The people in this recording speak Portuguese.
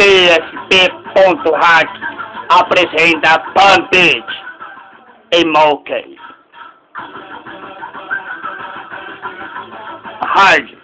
PSP.hack apresenta Bandit em Mokey. Hard.